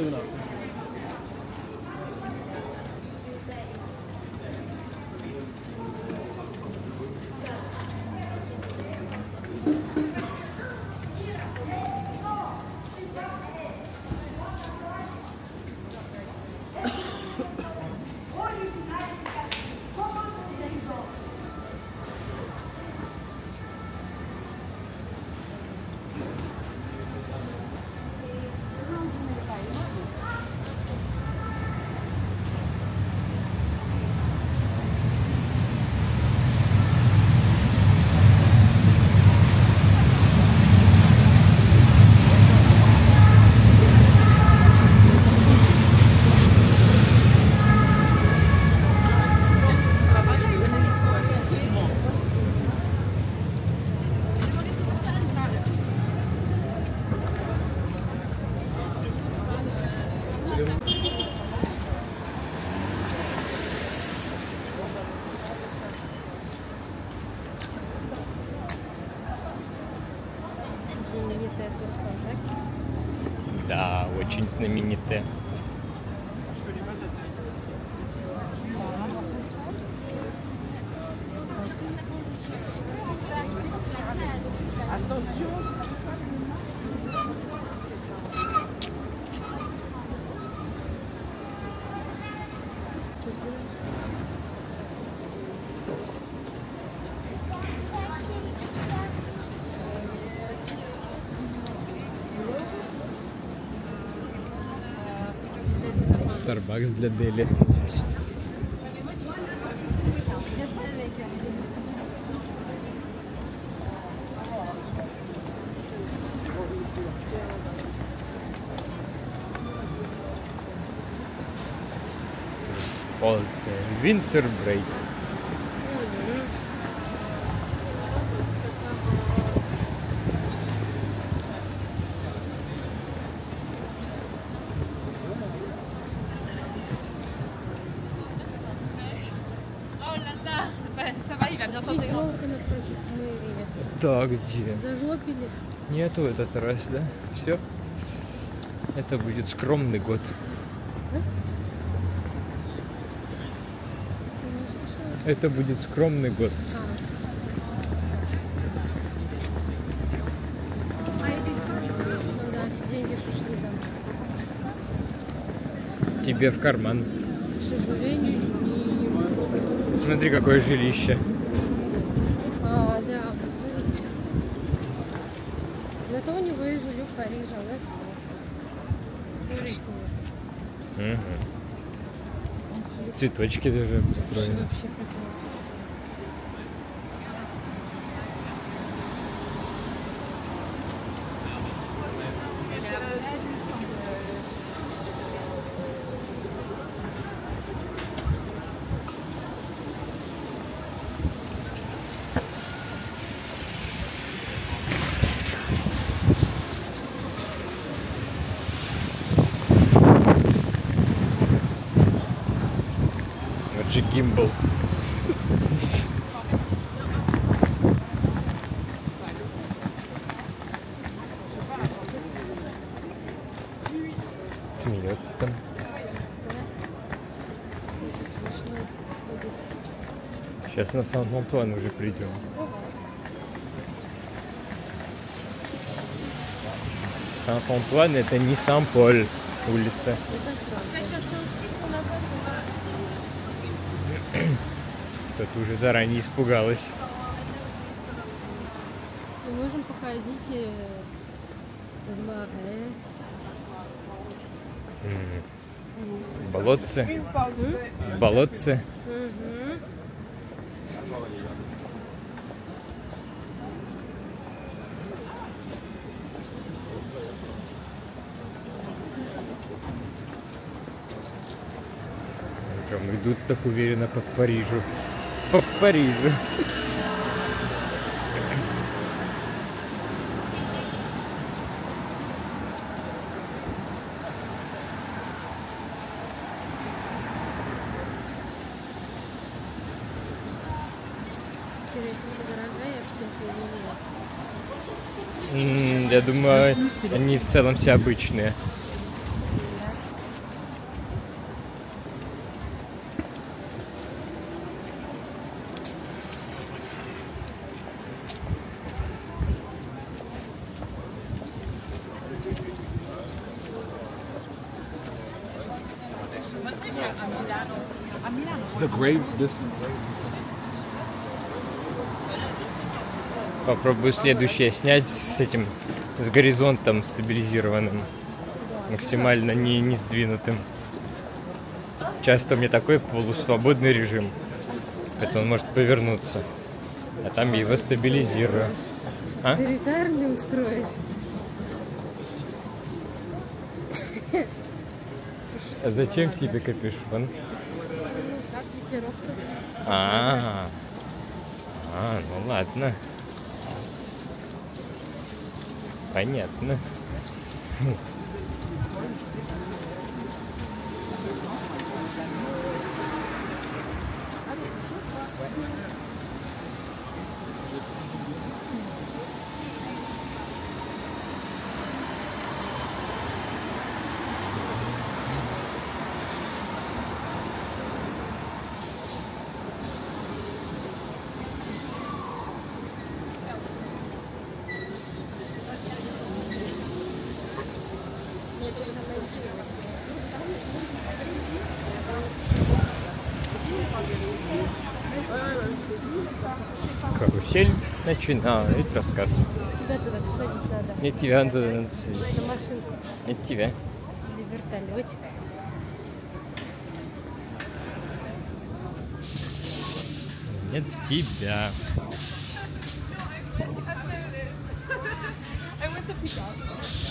கொடுங்கண்ணா очень знаменитые. Starbucks для Дели. Вот, Winter Break. Где? Зажопили. Нету этот раз, да? Все. Это будет скромный год. Это будет скромный год. Ну да, все деньги что шли там. Тебе в карман. К сожалению, и... Смотри, какое жилище. А, да, как видишь. Зато у него и жили в Париже, а у нас нет. Дурик его. Мгм. Цветочки даже обустроены. Вообще прекрасно. Вот же гимбл. Смеется там. Сейчас на Сан-Антуан уже придем. Сан-Антуан это не Сан-Поль улица. Это правда. Кто-то уже заранее испугалась. Мы можем походить э, в море. М. Болотце. Прям идут так уверенно по Парижу. Нет? М, Я думаю, они в целом все обычные. Grave, this Попробую следующее снять с этим, с горизонтом стабилизированным, максимально не, не сдвинутым. Часто у меня такой полусвободный режим, это он может повернуться, а там я его стабилизирую. А? Ты ретарный устроишь. А зачем тебе капюшон? Ветерок тут. А, а, ну ладно. Понятно. Начинает рассказ. Тебя туда посадить надо. Не тебя надо надо посадить. На машинку Не тебя. или вертолетик. Нет тебя. Керунцель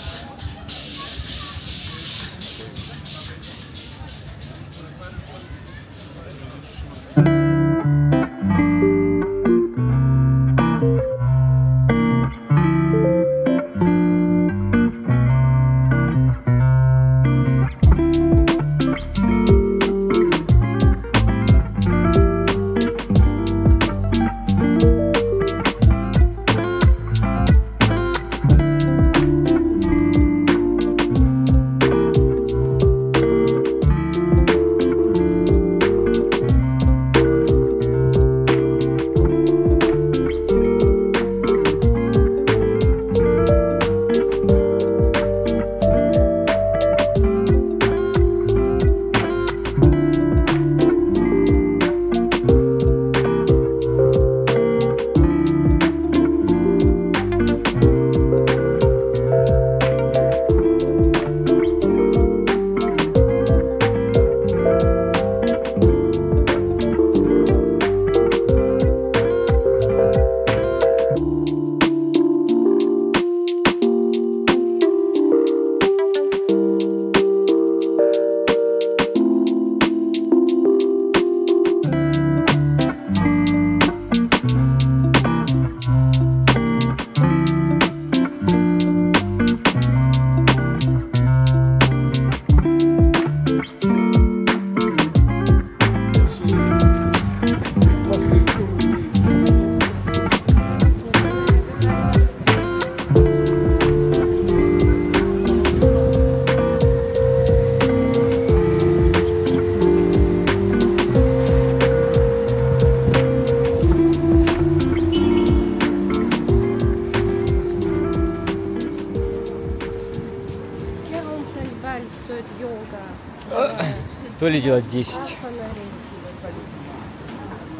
То ли делать 10. Фонарей.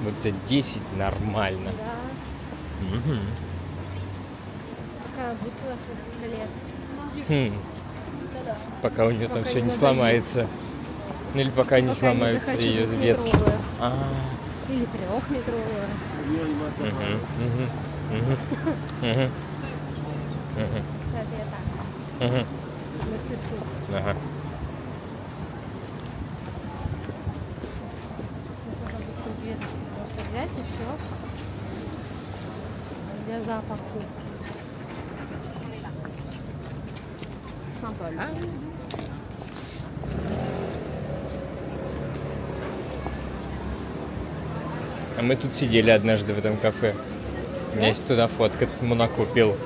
Вот за 10 нормально. Да. Мгм. Такая бутыла со сколько лет. Хм, Пока у нее там все не сломается. Ну или пока не сломаются ее ветки. А, Или трехметровую. мгм. на сырку. Ага. Нужно будет хоть веточку просто взять и все. Запаху. Sympa là. А мы тут сидели однажды в этом кафе. У меня есть туда фотка, Монако пил.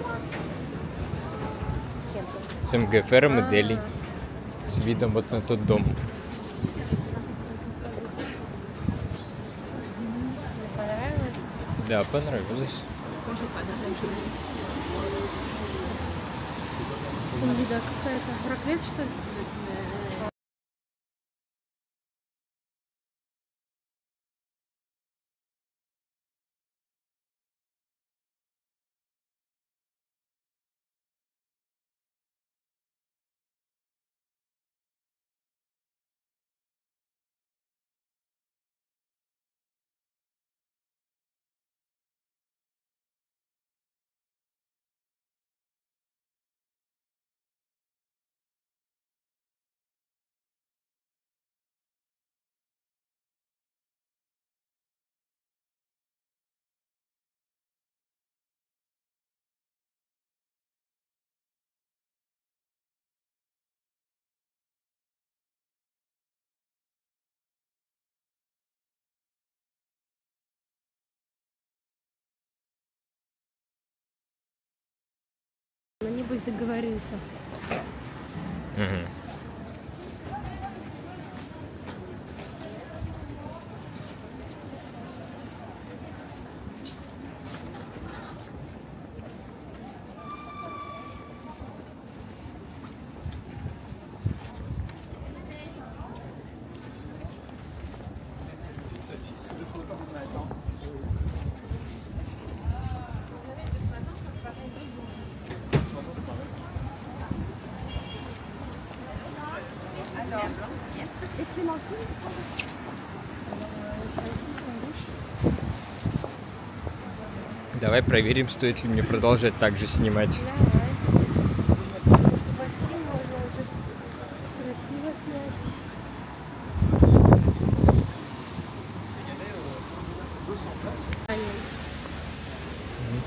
С МГФРом и. Дели. С видом вот на тот дом. Мне понравилось. Да, понравилось. Еда какая-то. Раклет, что ли? Пусть договорился. Мгм. Давай проверим, стоит ли мне продолжать так же снимать. Ну,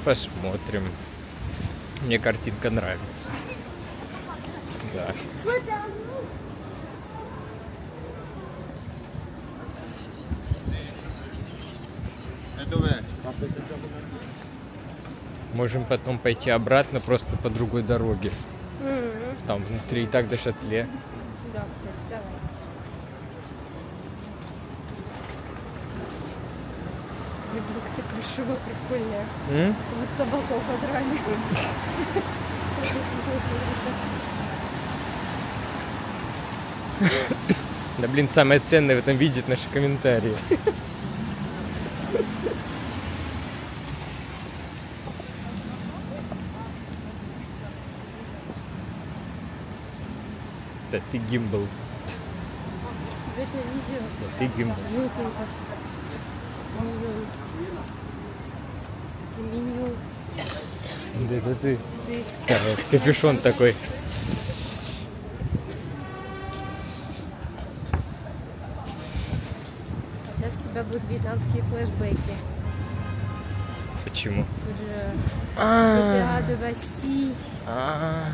Посмотрим. Мне картинка нравится. Да. Можем потом пойти обратно просто по другой дороге. Мгм. Там внутри и так до шатле. Да, давай. Прикольная. Вот собака уходрали. Да блин, самое ценное в этом виде это наши комментарии. Да ты гимбл. Это видео. Да ты гимбл. Желтенько. Меню. Да это ты. Ты. Да, вот капюшон такой. А сейчас у тебя будут вьетнамские флешбеки. Почему? Тут же А. Опера де Бастиль. А.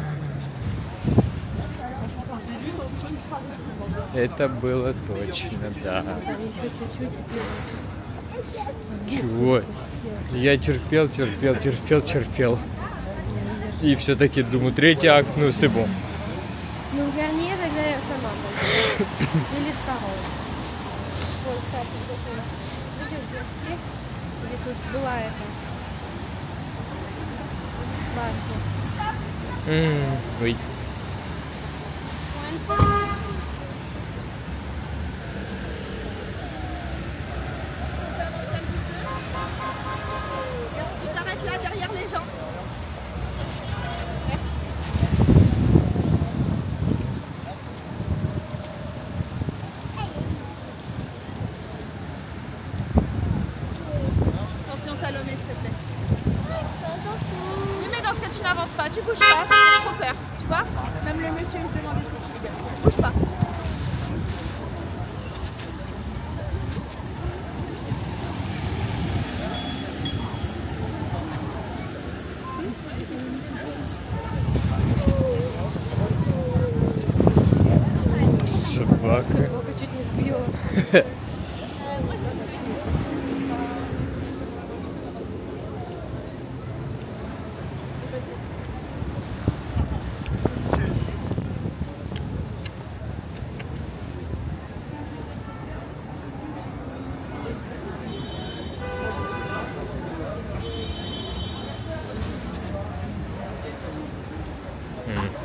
Это было точно, да. Чего? Я терпел, терпел, терпел, терпел. И все-таки думаю, третий акт, ну сыбу. Ну, вернее, тогда я сама. Или с. Вот, кстати, где тут была эта башня. Ой.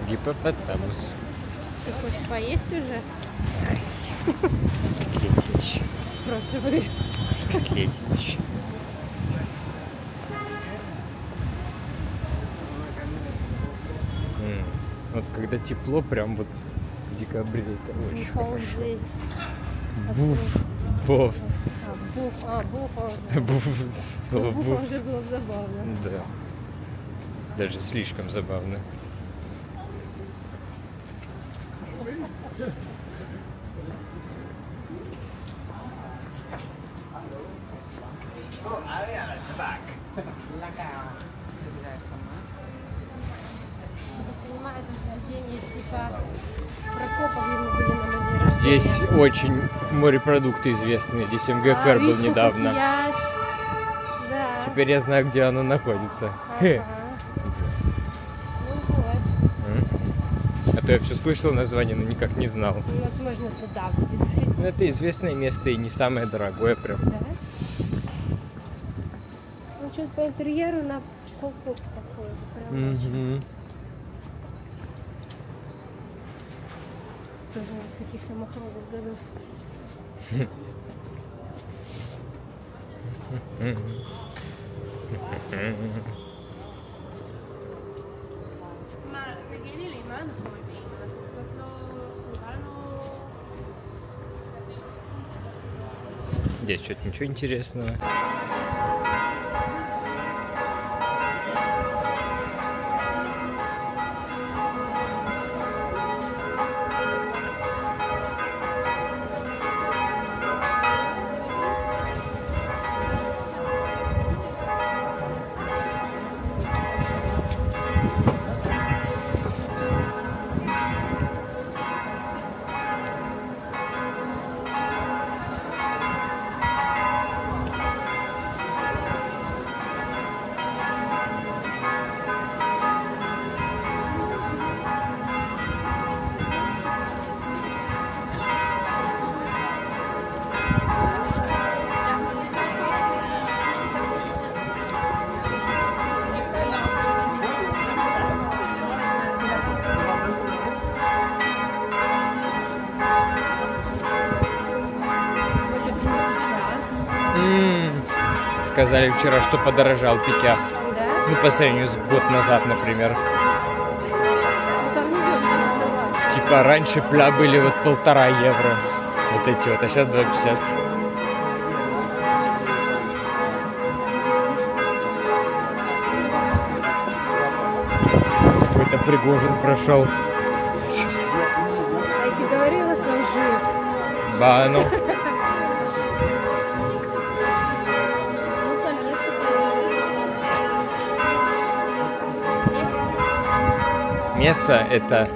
Гипопотамус. Ты хочешь поесть уже? Котлетище. Спрашиваешь. Котлетище. М, Вот когда тепло, прям вот в декабре, это очень хорошо. Буф. Буф. А, буф, а, буф, а, Буф. ну, буф. уже было забавно. Да. Даже слишком забавно. Очень морепродукты известные. Здесь А, МГФР был Рифу недавно. макияж. Да. Теперь я знаю, где оно находится. Ага. Ну вот. А то я все слышал название, но никак не знал. Ну, Вот можно туда будет сходить. Ну, это известное место и не самое дорогое прям. Да? Ну, что-то по интерьеру на Хокок такое. Прям очень. Тоже из каких-то махровых годов. Здесь что-то ничего интересного. Сказали вчера, что подорожал пикях. Да? Ну, по сравнению с год назад, например. Ну там не дешево, согласна. Типа раньше пля были вот полтора евро. Вот эти вот, а сейчас 2,50. Какой-то Пригожин прошел. Я тебе говорила, что он жив. Да. Ну, Месса это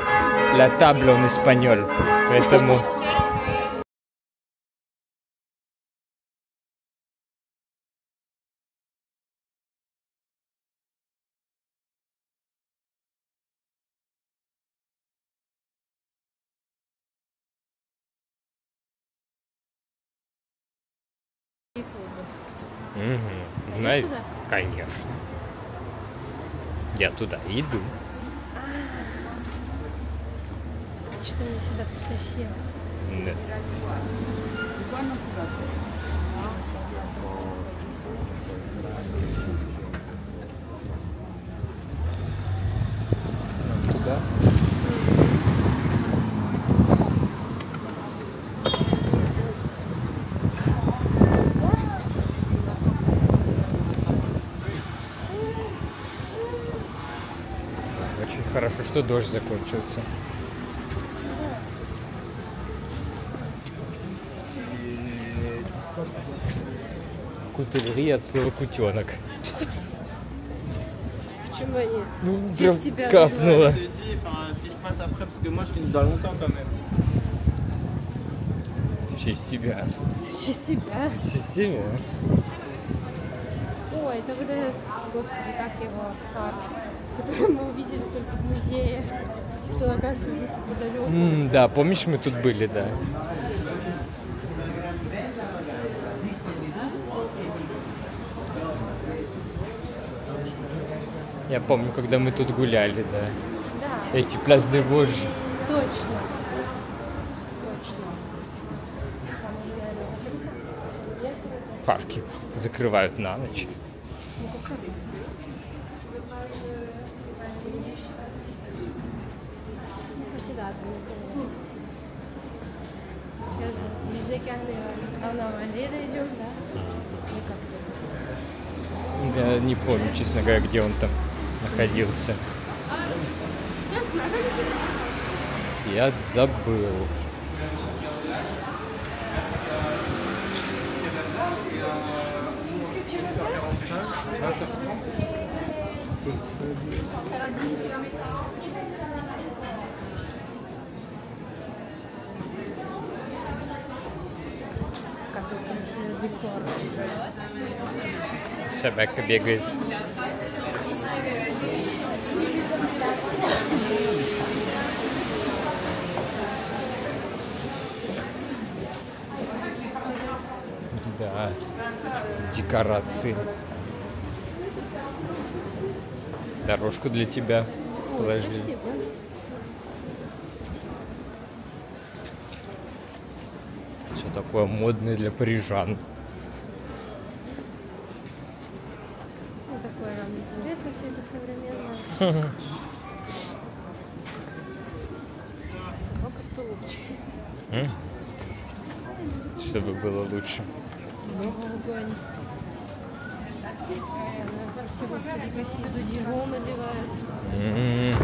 la table en espagnol. Поэтому. Знаю. туда? Конечно. Я туда иду. Что меня сюда притащило? Да. Туда. Очень хорошо, что дождь закончился. Кутельри от слова кутенок. Почему они? Ну, Через себя капнуло. Longtemps quand même. В честь тебя. В честь тебя. Ой, это вот этот, господи, как его, парк, который мы увидели только в музее. Что оказывается здесь неподалеку. М, да, помнишь, мы тут были, да. Я помню, когда мы тут гуляли, да. Да, Эти пляжные вожжи. точно. Точно. Парки закрывают на ночь. Да? Я не помню, честно говоря, где он там находился. Я забыл. Собака бегает. Декорации. Дорожку для тебя Ой, положили. спасибо. Все такое модное для парижан. Ну, такое интересно все это современное. Собака в тулупчике. М? Чтобы было лучше. Огонь. Все, господи, красиво. Дудижон надевают.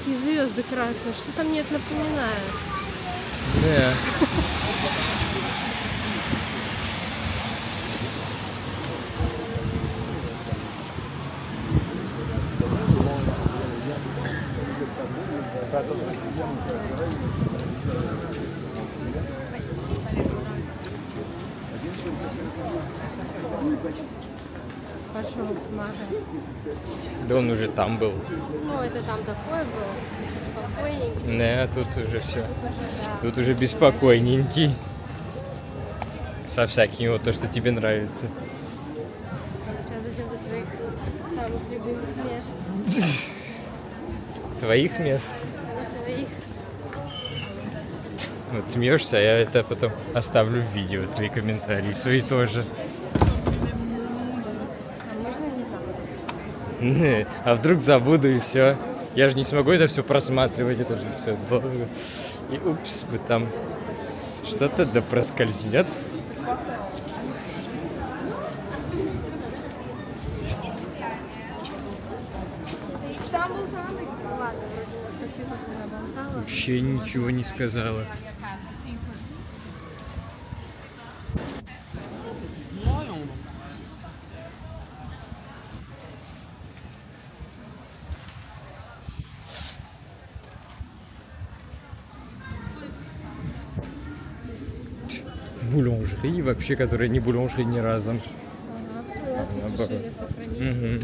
М. Какие звезды красные. Что там мне это напоминает? Да. Пошел Да он уже там был. Ну, это там такое было. Спокойненько. Не, тут уже все. Да. Тут уже беспокойненький. Со всякими вот то, что тебе нравится. Сейчас дойдем до твоих самых любимых мест. Твоих мест. Твоих. Вот смеешься, а я это потом оставлю в видео, твои комментарии, свои тоже. А можно не там? А вдруг забуду и все. Я же не смогу это все просматривать, это же все долго. И упс, бы там что-то да проскользнет. Вообще ничего не сказала. Булонжери вообще, которая не булонжери ни разом. Ага. Наоборот. решили сохранить.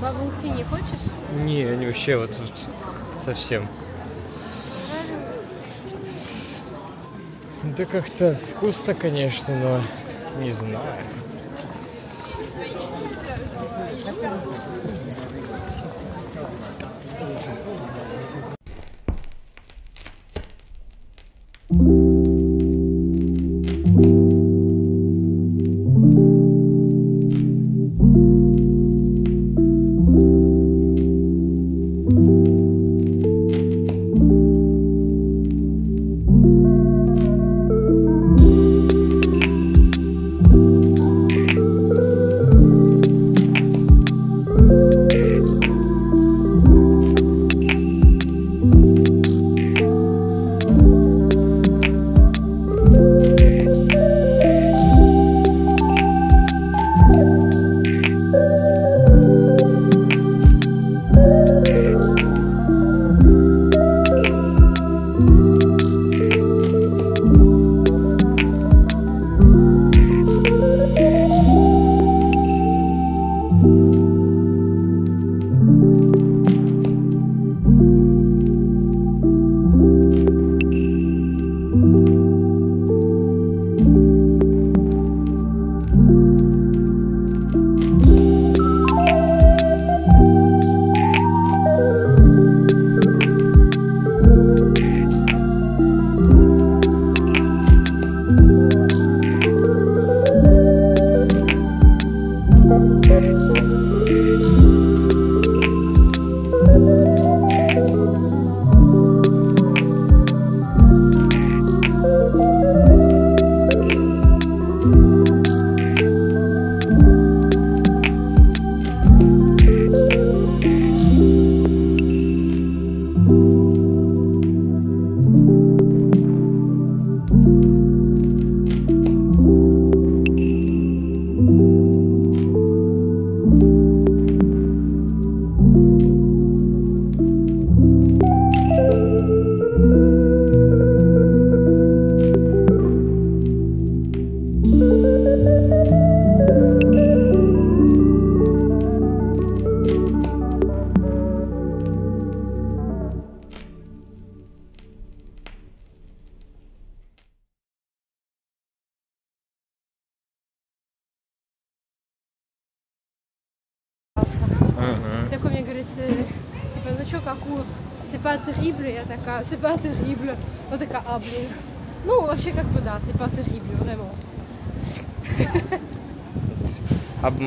Бабл не хочешь? Не, они вообще вот тут совсем. Да как-то вкусно, конечно, но не знаю. Thank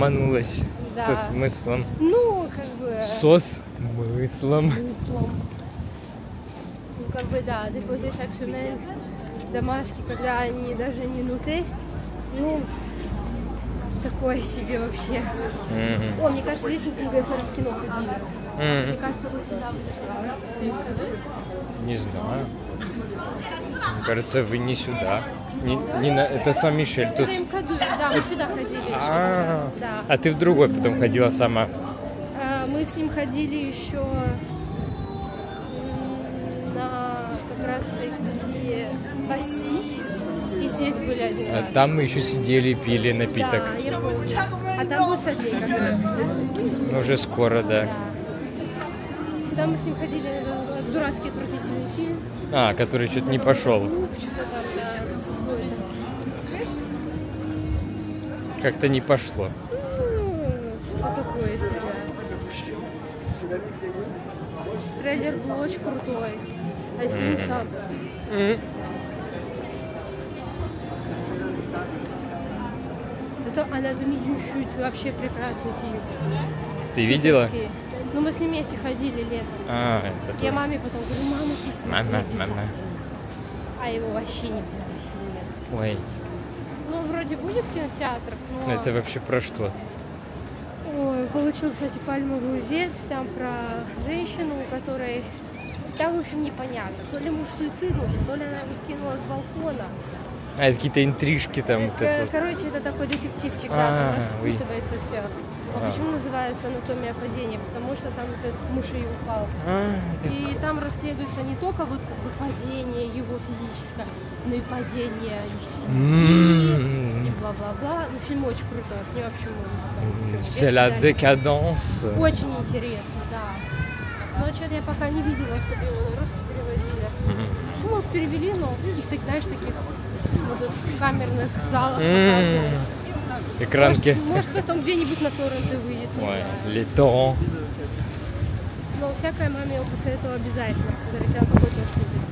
Обманулась Да. со смыслом. Ну, как бы... Со смыслом. смыслом. Ну, как бы, да, déposer chaque semaine домашки, когда они даже не нуты. Ну, такое себе вообще. Мгм. О, мне кажется, здесь мы с МГФР в кино ходили. Мне Мгм. кажется, вот сюда вот. Не знаю. Мне кажется, вы не сюда. Не, не на... Это Сан-Мишель тут. Это МКД, да, мы сюда ходили еще А, а ты в другой потом ходила сама. А, Мы с ним ходили еще были один А там мы еще сидели и пили напиток. Да, я помню. А там был шатлей как раз. Ну, уже скоро, да. Да. Сюда мы с ним ходили на дурацкий отвратительный фильм. А, который что-то не пошел. Как-то не пошло. Ну, что такое себя. Трейлер был очень крутой. А фильм сам. Зато «Анатомия чуть вообще прекрасный фильм. Ты видела? Ну, мы с ним вместе ходили летом. А, это Я тоже. маме потом говорю, мама, посмотри Мама, мама. обязательно». А его вообще не пригласили. Ой, Ну, вроде будет в кинотеатрах, но... ну это вообще про что? Ой, получил, кстати, пальмовую ветвь, там про женщину, у которой... Там, в общем, непонятно. То ли муж суициднулся, то ли она его скинула с балкона. А, это какие-то интрижки там. вот это вот. Короче, это такой детективчик, да, А, там распутывается все. А А. почему называется анатомия падения? Потому что там этот муж и упал. А, И там расследуется не только вот падение его физическое, но и падение и М, бла-бла-бла. Ну, фильм очень крутой, мне вообще. C'est la décadence. Очень интересно, да. Но что-то я пока не видела, чтобы его на русский переводили. Ну, может, перевели, но их, знаешь, таких вот тут камерных залах М. показывать. Экранки. Может, может, потом где-нибудь на торренты выйдет, Ой, лето. Но всякая маме его посоветовала обязательно. Говорит, я такой тоже любит.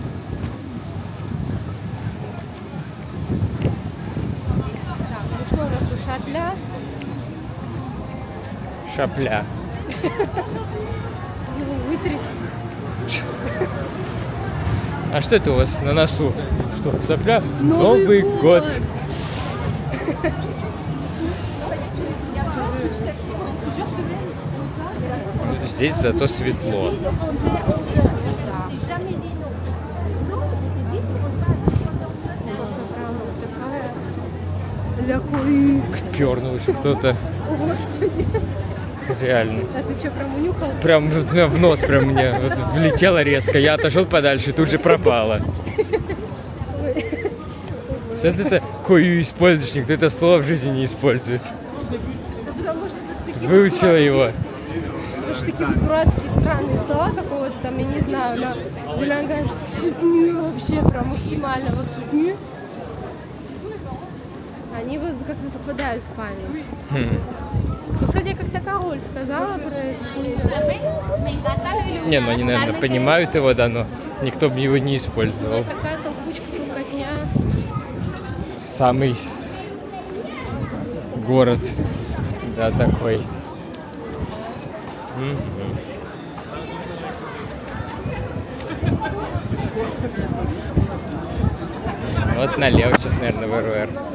Так, ну что у нас тут шатля? Шапля. А что это у вас на носу? Что, сопля? Новый год. год. Здесь зато светло. Такая ля Пернулся кто-то. О, Господи. Реально. А ты что, прям унюхал? Прям в нос прям мне вот влетело резко. Я отошел подальше, тут же пропало. Что ты это кою используешь? Никто это слово в жизни не использует. Да потому что тут такие Выучила вот его. дурацкие- Потому что такие дурацкие странные слова какого-то там, я не знаю, на делангаж сутню вообще, прям максимального сутню. Они вот как-то западают в память. Хм. Ну, кстати, я как-то король сказала про хуйню. Не, ну они, наверное, понимают его, да, но никто бы его не использовал. Вот такая там кучка толкотня. Самый город, да, такой. Вот налево сейчас, наверное, в РУР.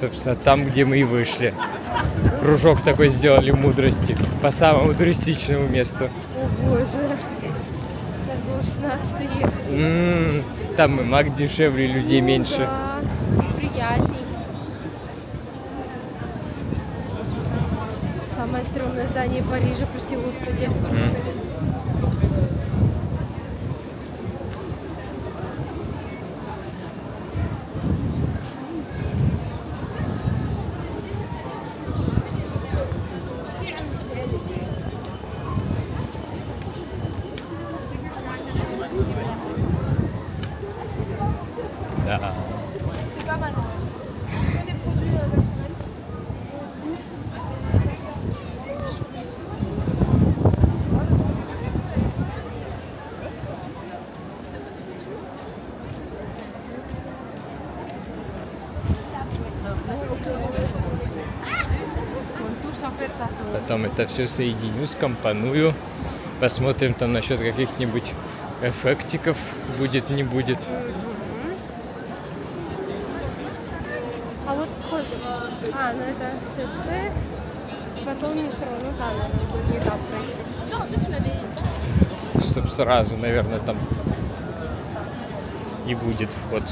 Собственно, там, где мы и вышли. Кружок такой сделали мудрости по самому туристичному месту. О боже. Надо было 16 ехать. М, Там и маг дешевле, людей меньше. Да, и приятней. Самое стрёмное здание Парижа, прости господи. Да. Потом это все соединю, скомпоную. Посмотрим там насчет каких-нибудь эффектиков. Будет, не будет. А вот вход. А, ну это в ТЦ, потом метро. Ну да, наверное, не так пройти. Чтоб сразу, наверное, там и будет вход.